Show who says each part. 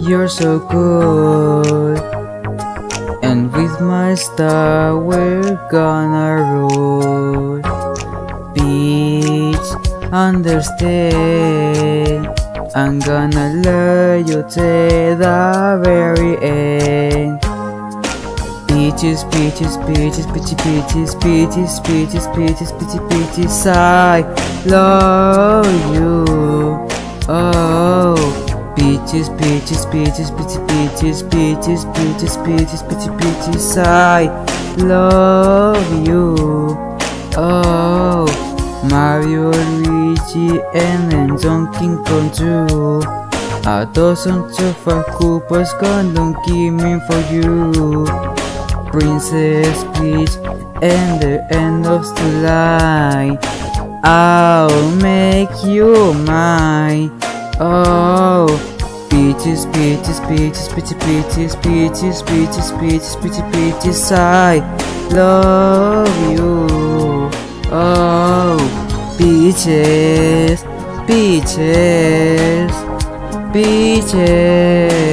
Speaker 1: You're so good. And with my star we're gonna rule. Bitch, understand. I'm gonna love you take the very end. Peaches, peaches, peaches, peachy, peaches, peaches, peaches, peaches, peachy, peaches, I love you. Oh peaches, peaches, peaches, peaches, peaches, peaches, peaches, peaches, peaches, peaches, I love you. Oh, Mario, Luigi, and then Donkey Kong too. A dozens of Koopas gonna give me for you. Princess Peach and the end of line. I'll make you mine. Oh, peaches, peaches, peaches, peaches, peaches, peaches, peaches, peaches, peaches, peaches. I love you. Oh, peaches, peaches, peaches.